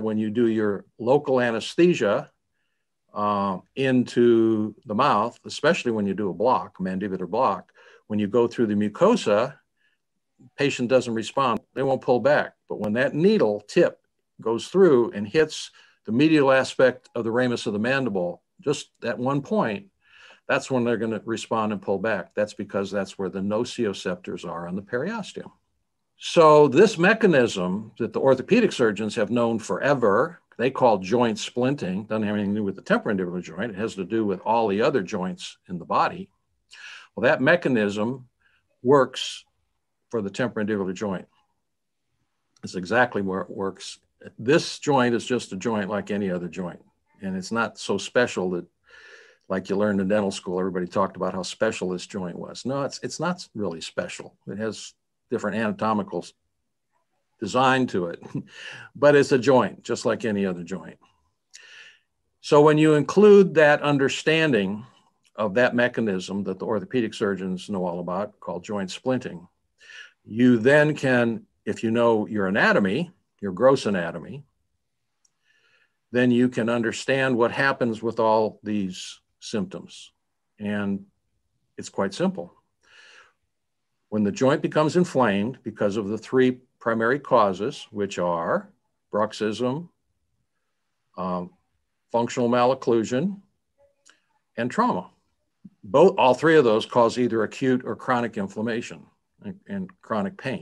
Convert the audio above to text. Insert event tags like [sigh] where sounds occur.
when you do your local anesthesia uh, into the mouth, especially when you do a block, mandibular block, when you go through the mucosa, patient doesn't respond, they won't pull back. But when that needle tip goes through and hits the medial aspect of the ramus of the mandible, just at one point, that's when they're going to respond and pull back. That's because that's where the nociceptors are on the periosteum. So this mechanism that the orthopedic surgeons have known forever, they call joint splinting, doesn't have anything to do with the temporomandibular joint. It has to do with all the other joints in the body. Well, that mechanism works for the temporomandibular joint. It's exactly where it works. This joint is just a joint like any other joint. And it's not so special that like you learned in dental school, everybody talked about how special this joint was. No, it's, it's not really special. It has different anatomical design to it, [laughs] but it's a joint, just like any other joint. So when you include that understanding of that mechanism that the orthopedic surgeons know all about, called joint splinting, you then can, if you know your anatomy, your gross anatomy, then you can understand what happens with all these symptoms. And it's quite simple. When the joint becomes inflamed because of the three primary causes, which are bruxism, um, functional malocclusion, and trauma. Both, all three of those cause either acute or chronic inflammation and, and chronic pain.